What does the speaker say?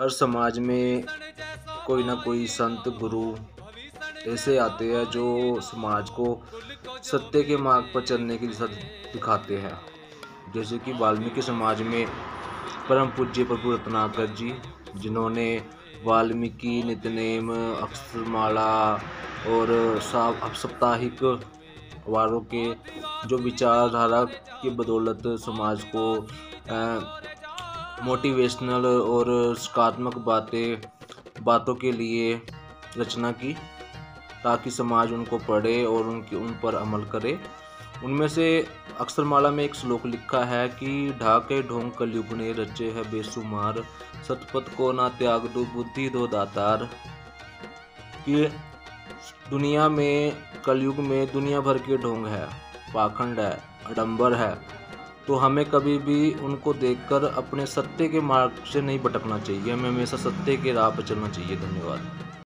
हर समाज में कोई ना कोई संत, गुरु ऐसे आते हैं जो समाज को सत्य के मार्ग पर चलने की दिशा दिखाते हैं। जैसे कि वाल्मीकि समाज में परम पूज्य प्रभु रत्नाकर जी, जिन्होंने वाल्मीकि नित्यनेम अक्षरमाला और साप्ताहिक वारों के जो विचारधारा की बदौलत समाज को मोटिवेशनल और सकारात्मक बातें, बातों के लिए रचना की, ताकि समाज उनको पढ़े और उनके, उन पर अमल करे। उनमें से अक्षरमाला में एक श्लोक लिखा है कि, ढाके ढोंग कलयुग ने रचे है बेसुमार सतपथ को ना त्याग दो बुद्धि दो दातार। कि दुनिया में, कलयुग में दुनिया भर के ढोंग है, पाखंड है अडम्बर है। तो हमें कभी भी उनको देखकर अपने सत्य के मार्ग से नहीं भटकना चाहिए। हमें हमेशा सत्य के राह पर चलना चाहिए। धन्यवाद।